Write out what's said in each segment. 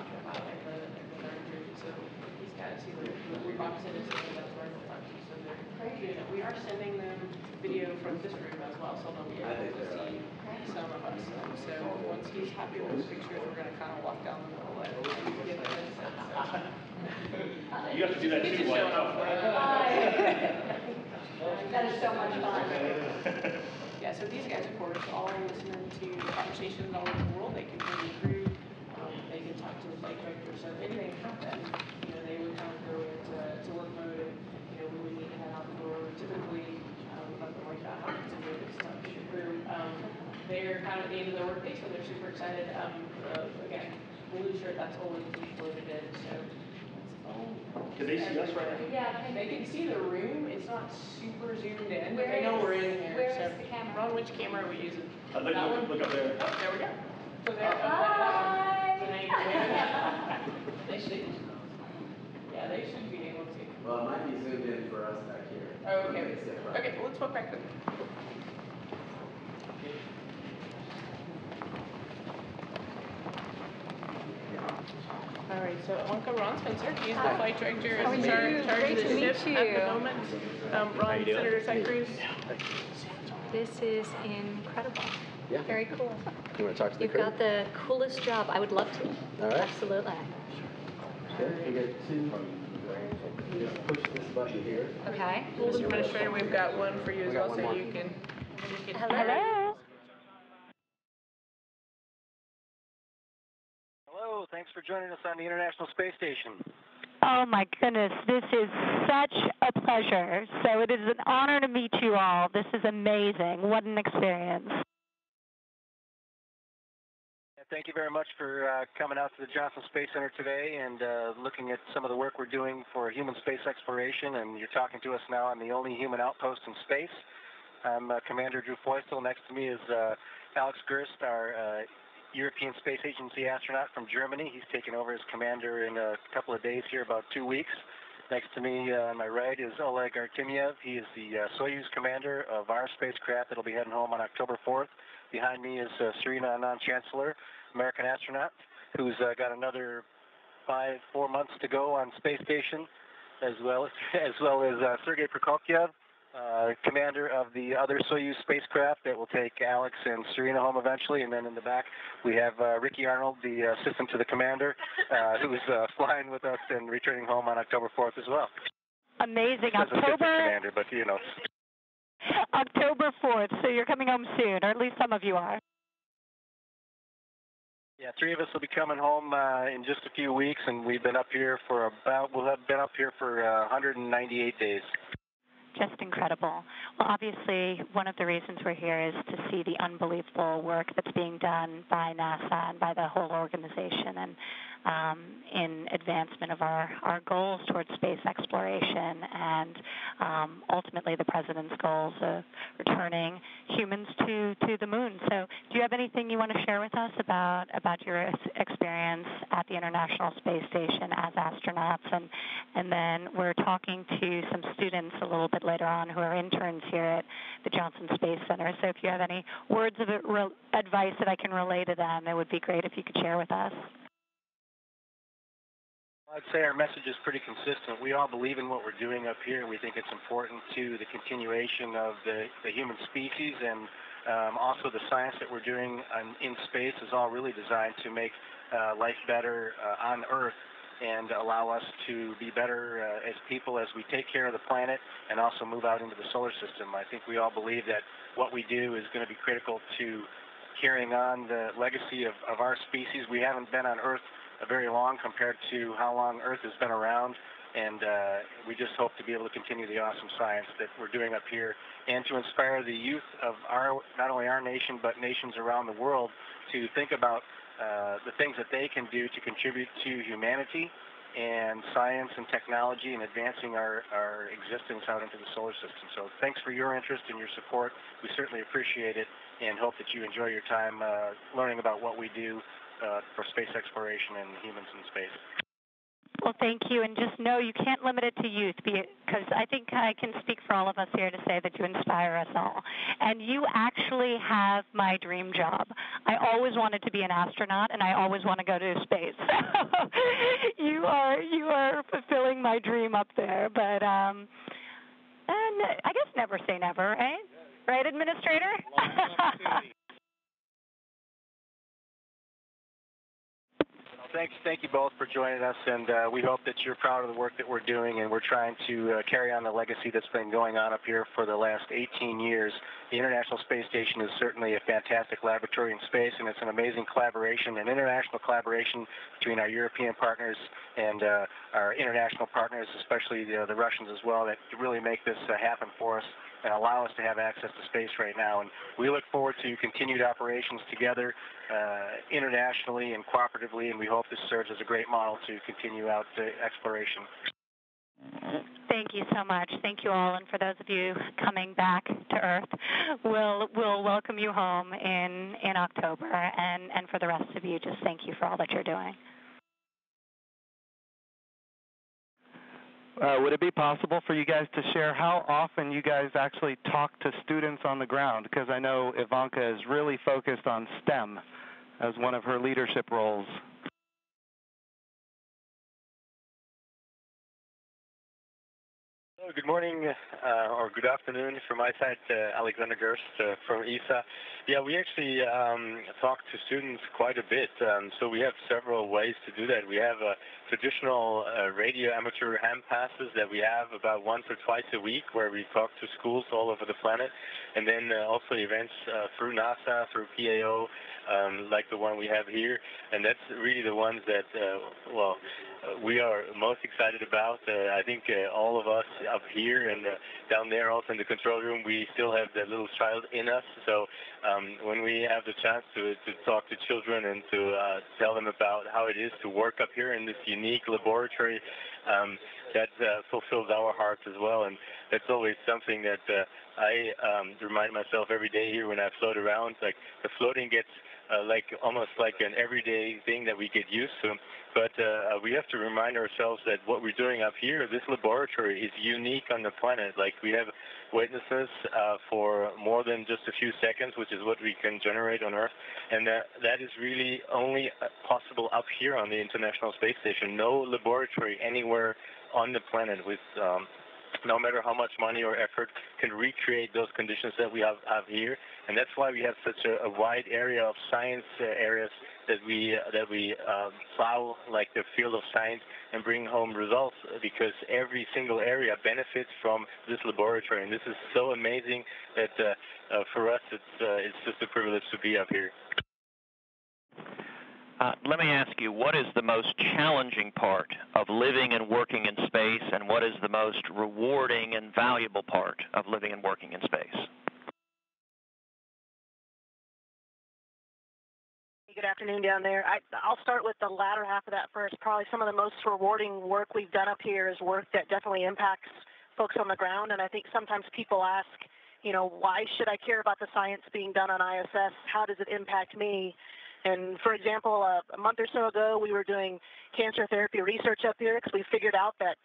talking about, like, the, the learning group, so he's got to, the, the box in it, that's where we're talk to so they're. Great. doing. We are sending them video from this room as well, so they'll be able to see some of us. So, once he's happy with his pictures, we're gonna kind of walk down the middle and give it a sense, so. You have to do that too, just while showing off. That is so much fun. Yeah, so these guys, of course, all listening to conversations all over the world, they can bring you through, um, they can talk to the flight director, so if anything happened, you know, they would kind of go into, to work mode and, you know, we would need to head out the door, typically, um, nothing like that happens, and we would start shoot through. Um, they're kind of at the end of their workday, so they're super excited, um, uh, again, blue shirt, that's always included in, so. that's all. Can they see us right now? Yeah, They can see the room, it's not super zoomed in, but Where they know is- we're in here, where so. is the camera? On which camera are we using? I'd like to That look, one? look up there. Oh, there we go. So there, oh, They should, yeah, they should be able to. Well, it might be zoomed in for us back here. Oh, when okay, they sit right. okay, well, let's flip back then. All right, so I want to go Ron Spencer, he's the flight director How are in charge, you? charge of Great the meet ship at you. the moment. Um, Ron, doing? Senator Ted Cruz. This is incredible. Yeah. Very cool. You wanna talk to the You've crew? got the coolest job. I would love to. All right. Absolutely. Okay, we get two, just push this button here. Okay. Mr. Administrator, we've got one for you as well, so you can. you can- Hello. Hello, thanks for joining us on the International Space Station. Oh my goodness, this is such a pleasure. So it is an honor to meet you all. This is amazing. What an experience. Thank you very much for uh, coming out to the Johnson Space Center today and uh, looking at some of the work we're doing for human space exploration. And you're talking to us now on the only human outpost in space. I'm uh, Commander Drew Feustel. Next to me is uh, Alex Gerst, our uh, European Space Agency astronaut from Germany. He's taking over as commander in a couple of days here, about two weeks. Next to me uh, on my right is Oleg Artemyev. He is the Soyuz commander of our spacecraft that'll be heading home on October 4th. Behind me is uh, Serena Auñón-Chancellor, American astronaut, who's uh, got another five, four months to go on space station, as well as well as uh, Sergey Prokopyev, uh, commander of the other Soyuz spacecraft that will take Alex and Serena home eventually. And then in the back, we have uh, Ricky Arnold, the assistant to the commander, uh, who's uh, flying with us and returning home on October 4th as well. Amazing. October commander, but you know. October 4th. So you're coming home soon, or at least some of you are. Yeah, three of us will be coming home uh, in just a few weeks, and we've been up here for about, we'll have been up here for uh, 198 days. Just incredible. Well, obviously, one of the reasons we're here is to see the unbelievable work that's being done by NASA and by the whole organization and um, in advancement of our, our goals towards space exploration and um, ultimately the President's goals of returning humans to, to the moon. So, do you have anything you want to share with us about, about your experience at the International Space Station as astronauts? And, and then we're talking to some students a little bit later on who are interns here at the Johnson Space Center. So if you have any words of advice that I can relay to them, it would be great if you could share with us. I'd say our message is pretty consistent. We all believe in what we're doing up here. We think it's important to the continuation of the, the human species and um, also the science that we're doing on, in space is all really designed to make uh, life better uh, on Earth and allow us to be better uh, as people as we take care of the planet and also move out into the solar system. I think we all believe that what we do is going to be critical to carrying on the legacy of, of our species. We haven't been on Earth very long compared to how long Earth has been around, and uh, we just hope to be able to continue the awesome science that we're doing up here and to inspire the youth of our not only our nation but nations around the world to think about uh, the things that they can do to contribute to humanity and science and technology and advancing our, our existence out into the solar system. So thanks for your interest and your support. We certainly appreciate it and hope that you enjoy your time uh, learning about what we do uh, for space exploration and humans in space. Well, thank you, and just know you can't limit it to youth because I think I can speak for all of us here to say that you inspire us all. And you actually have my dream job. I always wanted to be an astronaut, and I always want to go to space. you are you are fulfilling my dream up there. But um, and I guess never say never, eh? Right, Administrator? Thanks, thank you both for joining us, and uh, we hope that you're proud of the work that we're doing, and we're trying to uh, carry on the legacy that's been going on up here for the last 18 years. The International Space Station is certainly a fantastic laboratory in space, and it's an amazing collaboration, an international collaboration between our European partners and uh, our international partners, especially the, the Russians as well, that really make this uh, happen for us and allow us to have access to space right now. And we look forward to continued operations together uh, internationally and cooperatively, and we hope this serves as a great model to continue out the exploration. Thank you so much. Thank you all, and for those of you coming back to Earth, we'll we'll welcome you home in in October. And and for the rest of you, just thank you for all that you're doing. Uh, would it be possible for you guys to share how often you guys actually talk to students on the ground? Because I know Ivanka is really focused on STEM as one of her leadership roles. Good morning uh, or good afternoon from my side, uh, Alexander Gerst uh, from ESA. Yeah, we actually um, talk to students quite a bit. Um, so we have several ways to do that. We have uh, traditional uh, radio amateur ham passes that we have about once or twice a week where we talk to schools all over the planet. And then uh, also events through NASA, through PAO, um, like the one we have here. And that's really the ones that, well, we are most excited about. Uh, I think uh, all of us up here and down there, also in the control room, we still have that little child in us. So um, when we have the chance to, to talk to children and to tell them about how it is to work up here in this unique laboratory, um, that uh, fulfills our hearts as well. And that's always something that uh, I um, remind myself every day here when I float around. Like the floating gets uh, like almost like an everyday thing that we get used to. But uh, we have to remind ourselves that what we're doing up here, this laboratory, is unique on the planet. Like we have weightlessness uh, for more than just a few seconds, which is what we can generate on Earth, and that that is really only uh, possible up here on the International Space Station. No laboratory anywhere on the planet with um, no matter how much money or effort, can recreate those conditions that we have, have here. And that's why we have such a, a wide area of science uh, areas that we uh, that we um, plow like the field of science and bring home results because every single area benefits from this laboratory. And this is so amazing that uh, uh, for us it's uh, it's just a privilege to be up here. Uh, let me ask you, what is the most challenging part of living and working in space, and what is the most rewarding and valuable part of living and working in space? Good afternoon down there. I, I'll start with the latter half of that first. Probably some of the most rewarding work we've done up here is work that definitely impacts folks on the ground. And I think sometimes people ask, you know, why should I care about the science being done on ISS? How does it impact me? And for example, uh, a month or so ago, we were doing cancer therapy research up here because we figured out that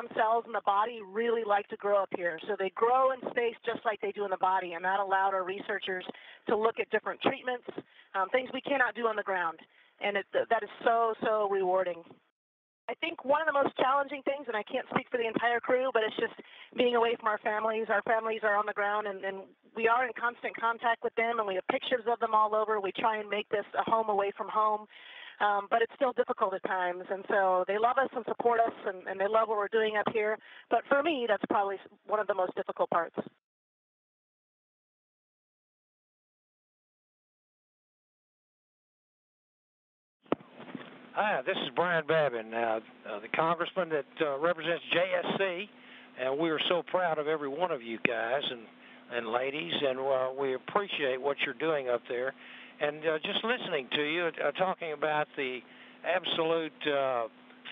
some cells in the body really like to grow up here. So they grow in space just like they do in the body, and that allowed our researchers to look at different treatments, um, things we cannot do on the ground. And it, that is so, so rewarding. I think one of the most challenging things, and I can't speak for the entire crew, but it's just being away from our families. Our families are on the ground, and, and we are in constant contact with them, and we have pictures of them all over. We try and make this a home away from home, um, but it's still difficult at times. And so they love us and support us, and, and they love what we're doing up here. But for me, that's probably one of the most difficult parts. Hi, this is Brian Babin, uh, uh, the congressman that uh, represents JSC, and we are so proud of every one of you guys and and ladies, and uh, we appreciate what you're doing up there. And uh, just listening to you uh, talking about the absolute uh,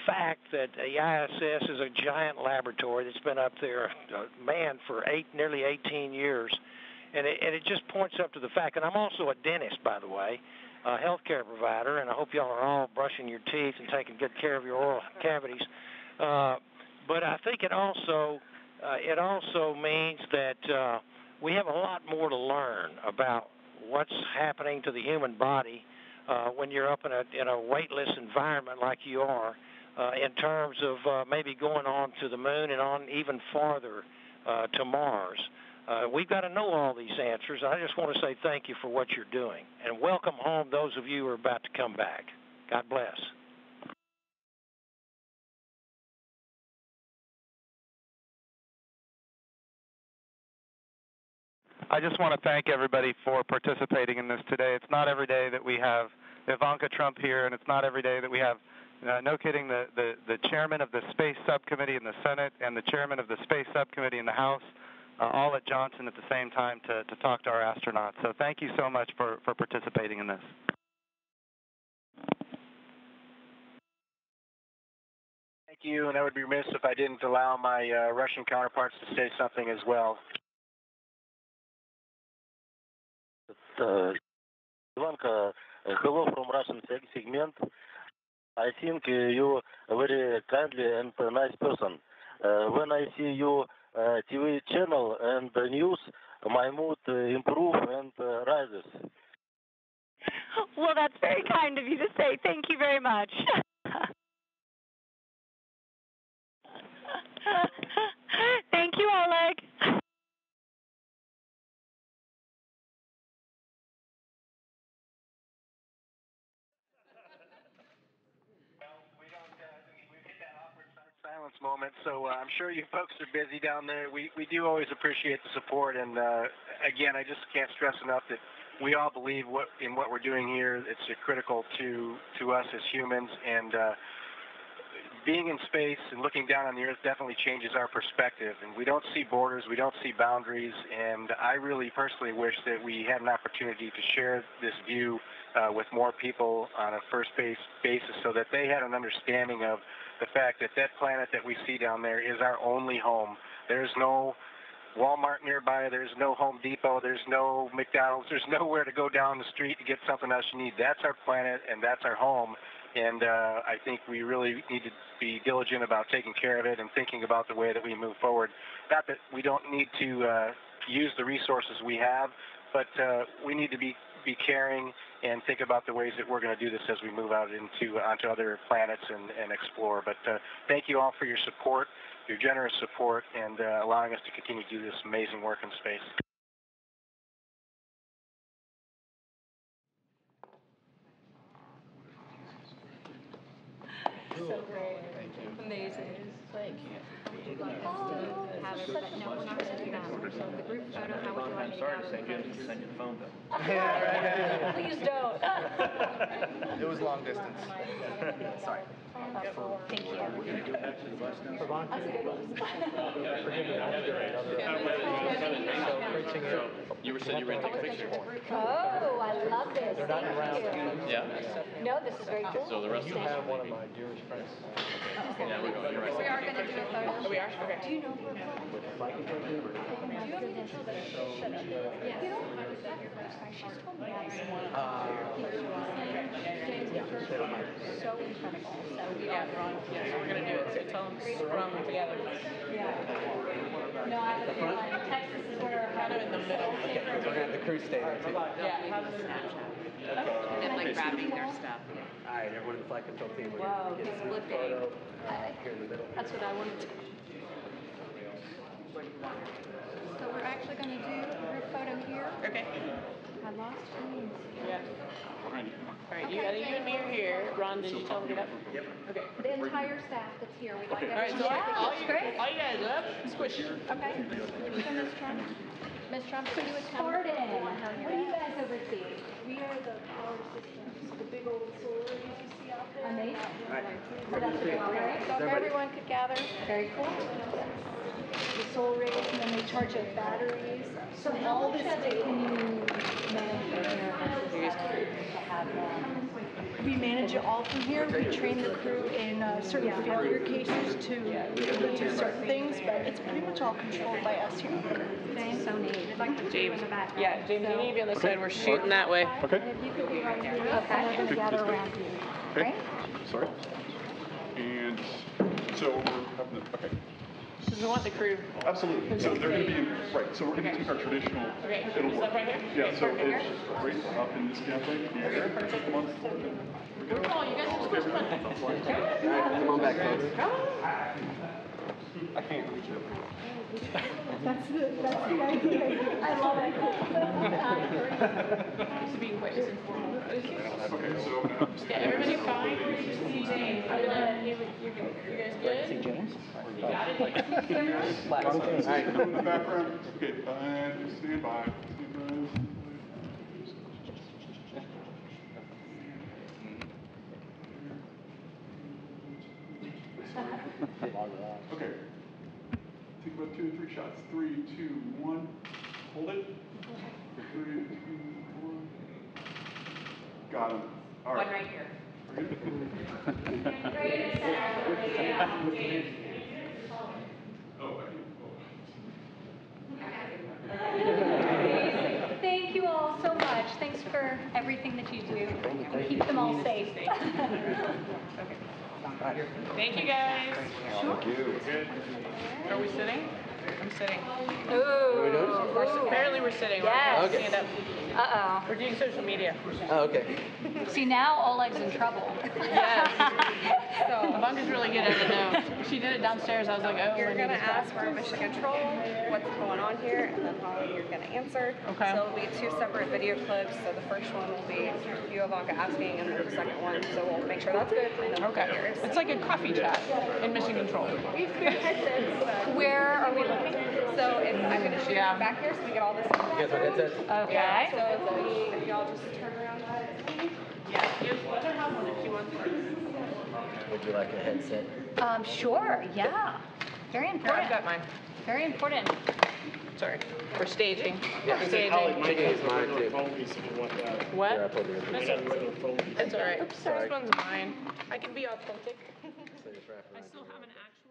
fact that the ISS is a giant laboratory that's been up there, uh, manned for eight, nearly 18 years, and it, and it just points up to the fact. And I'm also a dentist, by the way uh, healthcare provider, and I hope y'all are all brushing your teeth and taking good care of your oral cavities. Uh, but I think it also uh, it also means that uh, we have a lot more to learn about what's happening to the human body uh, when you're up in a in a weightless environment like you are, uh, in terms of uh, maybe going on to the moon and on even farther uh, to Mars. Uh, we've got to know all these answers. I just want to say thank you for what you're doing and welcome home those of you who are about to come back. God bless. I just want to thank everybody for participating in this today. It's not every day that we have Ivanka Trump here, and it's not every day that we have, uh, no kidding, the, the, the chairman of the Space Subcommittee in the Senate and the chairman of the Space Subcommittee in the House, uh, all at Johnson at the same time to, to talk to our astronauts. So thank you so much for, for participating in this. Thank you, and I would be remiss if I didn't allow my uh, Russian counterparts to say something as well. Uh, Ivanka, uh, hello from Russian segment. I think uh, you a very kindly and a nice person. Uh, when I see your uh, TV channel and the news, my mood uh, improve and uh, rises. Well, that's very kind of you to say. Thank you very much. Thank you, Oleg. silence moment. So uh, I'm sure you folks are busy down there. We we do always appreciate the support, and uh, again, I just can't stress enough that we all believe what in what we're doing here. It's critical to to us as humans, and uh, being in space and looking down on the Earth definitely changes our perspective. And we don't see borders, we don't see boundaries, and I really personally wish that we had an opportunity to share this view uh, with more people on a first base basis, so that they had an understanding of the fact that that planet that we see down there is our only home. There's no Walmart nearby, there's no Home Depot, there's no McDonald's, there's nowhere to go down the street to get something else you need. That's our planet and that's our home. And uh, I think we really need to be diligent about taking care of it and thinking about the way that we move forward. Not that we don't need to uh, use the resources we have, but uh, we need to be be caring and think about the ways that we're going to do this as we move out into onto other planets and, and explore. But uh, thank you all for your support, your generous support, and uh, allowing us to continue to do this amazing work in space. So great. Amazing. Thank you. Like us have it, but no, we're not gonna do that. So the group photo, how would you like me to Sorry to have send you, it? send you the phone bill. Please don't. It was long distance. Sorry. Thank you. You were saying you were gonna take a picture. Oh, I love this. Thank you. Yeah. No, this is very cool. So the rest of us. one of my dearest friends. Yeah, we're going, you're right. We are gonna do a photo. We are, okay. Do you know her? My goodness. Yes. She's told me that. James Gifford, so incredible. So we Yeah, are. Ron, yeah, we're gonna do it, so tell them to together. No, I a feeling Texas is where. Kind of in the middle. Okay, we're gonna have the crew stay there too. Yeah. And like grabbing their stuff. All right, everyone in the flight control team, we're get he's a group photo uh, here in the middle. That's what I wanted to. So we're actually gonna do a group photo here. Okay. I lost James. Yeah. All right, you, I think you and me are here. Ron, did you tell them to get up? Yep. Okay. The entire staff that's here, we'd like All right, everyone. so Yeah, all you, all you guys up, squish. Okay. So Ms. Trump, Ms. Trump, if you would come. Gordon, what do you guys oversee? We are the power systems, the big old solar you see out there. Amazing. So So that's great. So if everyone could gather. Very cool. The solar arrays, and then they charge of batteries. So all this data. We manage it all from here. We train the crew in uh, certain failure cases to do certain things, but it's pretty much all controlled by us here. So neat. It's like the crew in James, the background. yeah, James, you need to be on the side, we're shooting that way. Okay. And If you could be right here. Okay. We're gonna gather around you. Okay. Sorry. And so we're having the, okay. We want the crew. Absolutely. So they're going to be, in right, so we're going to take our traditional, Okay. it'll work. Right here? Yeah, so it's right up in this gap right here. Come on. Oh, you guys are supposed to. Come on back, folks. I can't reach it. That's the, that's the idea. I love it. Just being quite informal. Okay, so to Yeah, everybody fine? See James. I'm gonna, you, you, you guys good? James? You got it? Like, All right. Background. Okay, and stand by. Stand by. Okay. Take about two or three shots. Three, two, one. Hold it. Three, two, one. Got him. All right. One right here. Oh, Thank you all so much. Thanks for everything that you do. Keep them all safe. Thank you, guys. Thank you. Are we sitting? I'm sitting. Ooh. We're, s- apparently we're sitting. We're Yes. gonna Stand up. Uh-oh. We're doing social media. Oh, okay. See, now Oleg's in trouble. Yes. So Ivanka's really good at it now. She did it downstairs. I was like, oh. You're gonna ask for mission control, what's going on here, and then Holly, you're gonna answer. Okay. So it'll be two separate video clips. So the first one will be you, Ivanka, asking, and then the second one, so we'll make sure that's good. and then Okay. hear yours. It's like a coffee chat in mission control. Where are we looking? So if I'm gonna shoot Yeah. back here, so we get all this. in the You guys want Okay. Yeah, so it's like, if y'all just turn around. Yeah. Let her have one if she wants one. Would you like a headset? Um, sure, yeah. Very Here, I've got mine. Very important. Sorry. We're staging. Yeah. We're staging. Chicken is mine too. What? Here, it. That's It's all right. Sorry. This one's mine. I can be authentic. So just wrap it I still have an actual